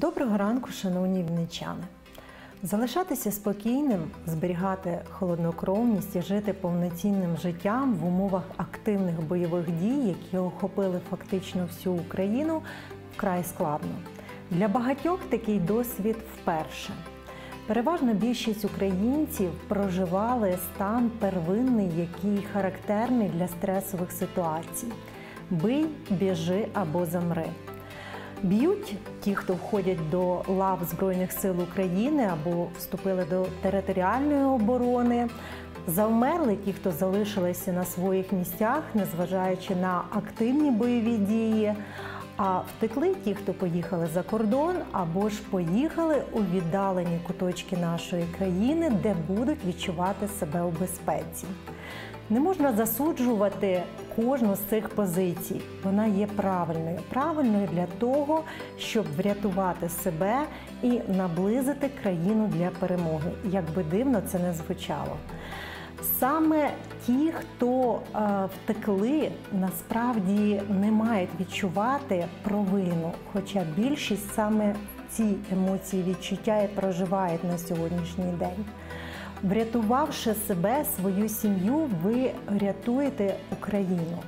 Доброго ранку, шановні вінничани! Залишатися спокійним, зберігати холоднокровність і жити повноцінним життям в умовах активних бойових дій, які охопили фактично всю Україну, вкрай складно. Для багатьох такий досвід вперше. Переважна більшість українців проживали стан первинний, який характерний для стресових ситуацій: бий, біжи або замри. Б'ють ті, хто входять до лав Збройних сил України або вступили до територіальної оборони. Завмерли ті, хто залишилися на своїх місцях, незважаючи на активні бойові дії. А втекли ті, хто поїхали за кордон, або ж поїхали у віддалені куточки нашої країни, де будуть відчувати себе у безпеці. Не можна засуджувати кожну з цих позицій. Вона є правильною. Правильною для того, щоб врятувати себе і наблизити країну для перемоги. Як би дивно це не звучало. Саме ті, хто е, втекли, насправді не мають відчувати провину, хоча більшість саме ці емоції відчуття і проживають на сьогоднішній день. Врятувавши себе, свою сім'ю, ви рятуєте Україну.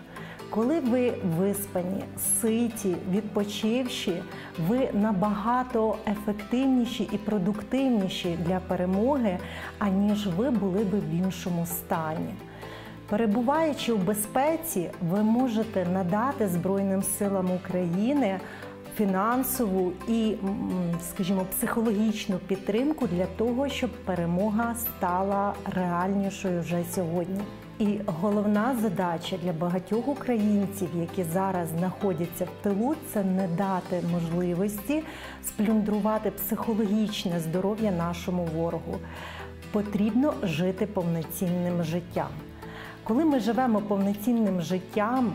Коли ви виспані, ситі, відпочивші, ви набагато ефективніші і продуктивніші для перемоги, аніж ви були би в іншому стані. Перебуваючи в безпеці, ви можете надати Збройним силам України фінансову і, скажімо, психологічну підтримку для того, щоб перемога стала реальнішою вже сьогодні. І головна задача для багатьох українців, які зараз знаходяться в тилу, це не дати можливості сплюндрувати психологічне здоров'я нашому ворогу. Потрібно жити повноцінним життям. Коли ми живемо повноцінним життям,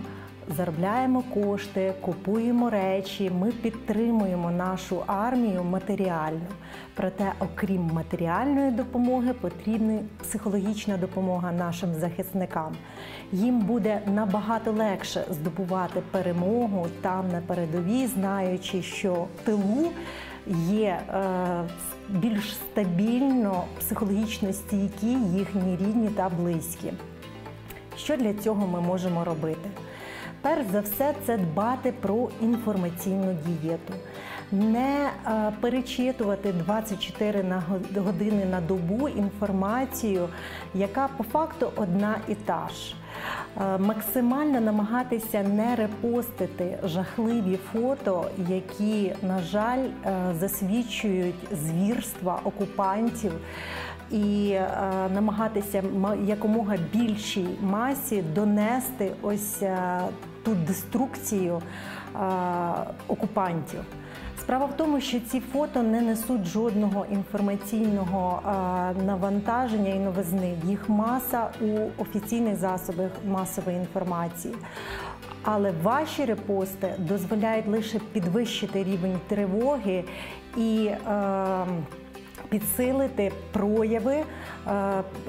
заробляємо кошти, купуємо речі, ми підтримуємо нашу армію матеріально. Проте, окрім матеріальної допомоги, потрібна психологічна допомога нашим захисникам. Їм буде набагато легше здобувати перемогу там на передовій, знаючи, що в тилу є е, більш стабільно, психологічно стійкі їхні рідні та близькі. Що для цього ми можемо робити? Перш за все, це дбати про інформаційну дієту, не е, перечитувати 24 години на добу інформацію, яка по факту одна і та ж. Е, максимально намагатися не репостити жахливі фото, які, на жаль, е, засвідчують звірства окупантів і е, намагатися якомога більшій масі донести ось е, ту деструкцію е, окупантів. Справа в тому, що ці фото не несуть жодного інформаційного навантаження і новизни. Їх маса у офіційних засобах масової інформації. Але ваші репости дозволяють лише підвищити рівень тривоги і. Е, підсилити прояви е,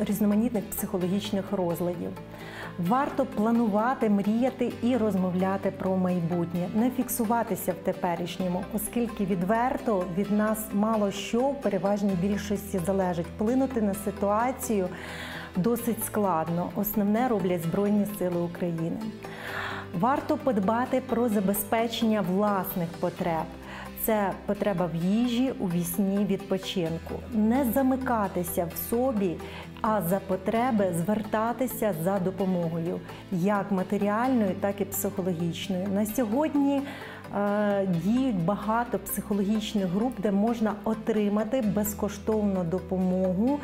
різноманітних психологічних розладів. Варто планувати, мріяти і розмовляти про майбутнє, не фіксуватися в теперішньому, оскільки відверто від нас мало що в переважній більшості залежить. Вплинути на ситуацію досить складно. Основне роблять Збройні Сили України. Варто подбати про забезпечення власних потреб це потреба в їжі, у вісні, відпочинку. Не замикатися в собі, а за потреби звертатися за допомогою, як матеріальною, так і психологічною. На сьогодні е, діють багато психологічних груп, де можна отримати безкоштовну допомогу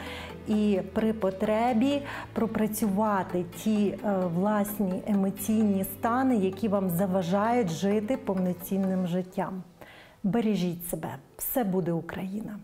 і при потребі пропрацювати ті е, власні емоційні стани, які вам заважають жити повноцінним життям. Бережіть себе, все буде Україна.